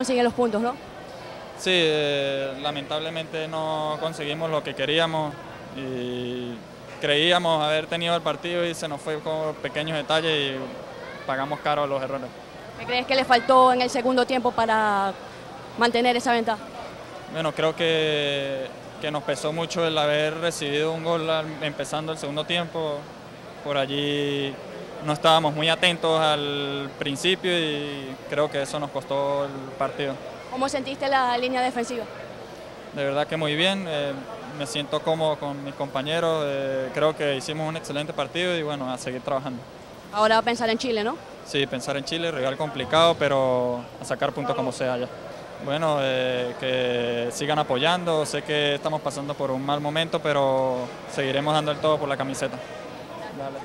consiguen los puntos, ¿no? Sí, eh, lamentablemente no conseguimos lo que queríamos y creíamos haber tenido el partido y se nos fue con pequeños detalles y pagamos caro los errores. ¿Qué crees que le faltó en el segundo tiempo para mantener esa ventaja? Bueno, creo que, que nos pesó mucho el haber recibido un gol empezando el segundo tiempo. Por allí no estábamos muy atentos al principio y creo que eso nos costó el partido. ¿Cómo sentiste la línea defensiva? De verdad que muy bien, eh, me siento cómodo con mis compañeros, eh, creo que hicimos un excelente partido y bueno, a seguir trabajando. Ahora a pensar en Chile, ¿no? Sí, pensar en Chile, rival complicado, pero a sacar puntos como sea ya. Bueno, eh, que sigan apoyando, sé que estamos pasando por un mal momento, pero seguiremos dando el todo por la camiseta. Dale.